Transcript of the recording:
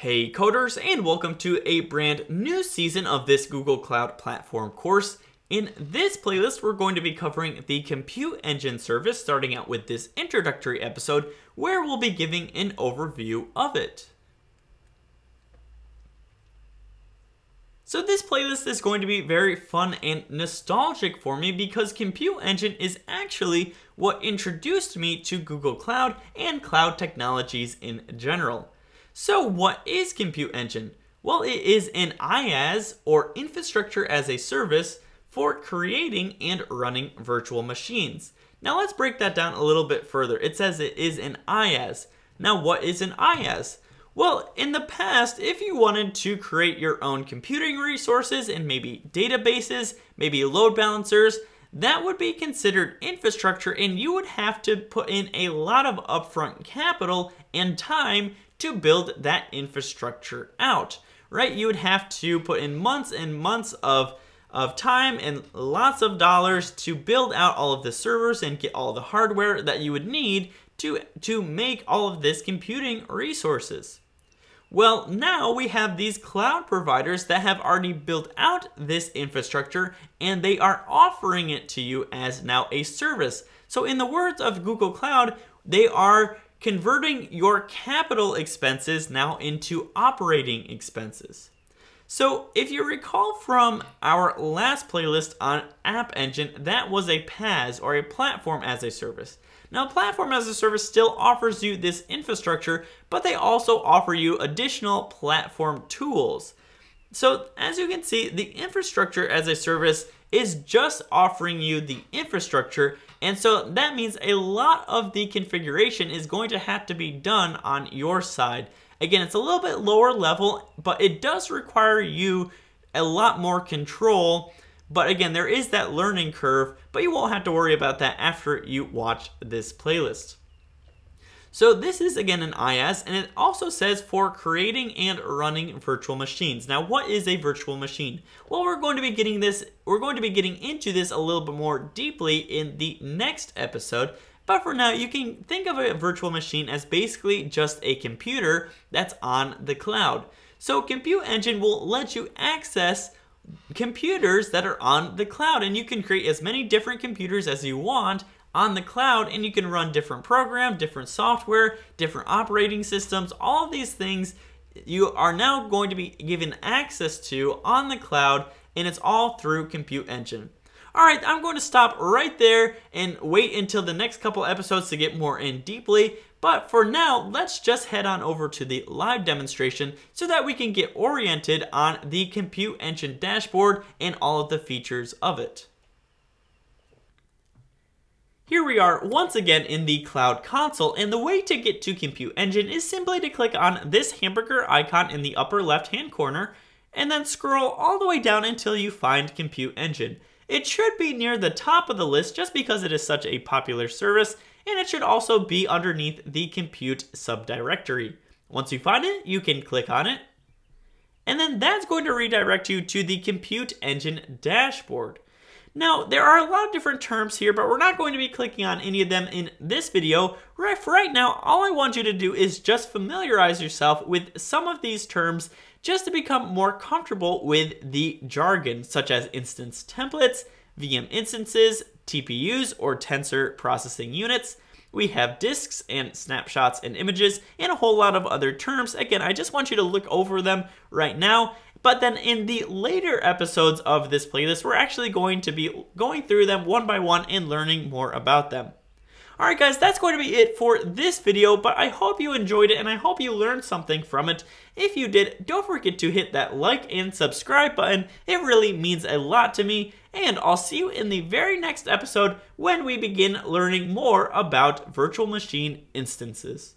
Hey coders and welcome to a brand new season of this Google Cloud Platform course. In this playlist, we're going to be covering the Compute Engine service, starting out with this introductory episode where we'll be giving an overview of it. So this playlist is going to be very fun and nostalgic for me because Compute Engine is actually what introduced me to Google Cloud and cloud technologies in general. So what is Compute Engine? Well, it is an IaaS or infrastructure as a service for creating and running virtual machines. Now let's break that down a little bit further. It says it is an IaaS. Now what is an IaaS? Well, in the past, if you wanted to create your own computing resources and maybe databases, maybe load balancers, that would be considered infrastructure and you would have to put in a lot of upfront capital and time to build that infrastructure out, right? You would have to put in months and months of of time and lots of dollars to build out all of the servers and get all the hardware that you would need to, to make all of this computing resources. Well, now we have these cloud providers that have already built out this infrastructure and they are offering it to you as now a service. So in the words of Google Cloud, they are converting your capital expenses now into operating expenses. So if you recall from our last playlist on App Engine, that was a PaaS or a platform as a service. Now, platform as a service still offers you this infrastructure, but they also offer you additional platform tools. So as you can see, the infrastructure as a service is just offering you the infrastructure and so that means a lot of the configuration is going to have to be done on your side. Again, it's a little bit lower level, but it does require you a lot more control. But again, there is that learning curve, but you won't have to worry about that after you watch this playlist. So this is again an IaaS and it also says for creating and running virtual machines. Now what is a virtual machine? Well we're going to be getting this, we're going to be getting into this a little bit more deeply in the next episode. But for now, you can think of a virtual machine as basically just a computer that's on the cloud. So Compute Engine will let you access computers that are on the cloud and you can create as many different computers as you want on the cloud and you can run different program, different software, different operating systems, all of these things you are now going to be given access to on the cloud and it's all through Compute Engine. All right, I'm going to stop right there and wait until the next couple episodes to get more in deeply. But for now, let's just head on over to the live demonstration so that we can get oriented on the Compute Engine dashboard and all of the features of it. Here we are once again in the Cloud Console, and the way to get to Compute Engine is simply to click on this hamburger icon in the upper left-hand corner, and then scroll all the way down until you find Compute Engine. It should be near the top of the list just because it is such a popular service, and it should also be underneath the compute subdirectory. Once you find it, you can click on it, and then that's going to redirect you to the Compute Engine dashboard. Now, there are a lot of different terms here, but we're not going to be clicking on any of them in this video. Right, for right now, all I want you to do is just familiarize yourself with some of these terms just to become more comfortable with the jargon, such as instance templates, VM instances, TPUs or tensor processing units. We have disks and snapshots and images and a whole lot of other terms. Again, I just want you to look over them right now. But then in the later episodes of this playlist, we're actually going to be going through them one by one and learning more about them. Alright guys, that's going to be it for this video, but I hope you enjoyed it and I hope you learned something from it. If you did, don't forget to hit that like and subscribe button. It really means a lot to me. And I'll see you in the very next episode when we begin learning more about virtual machine instances.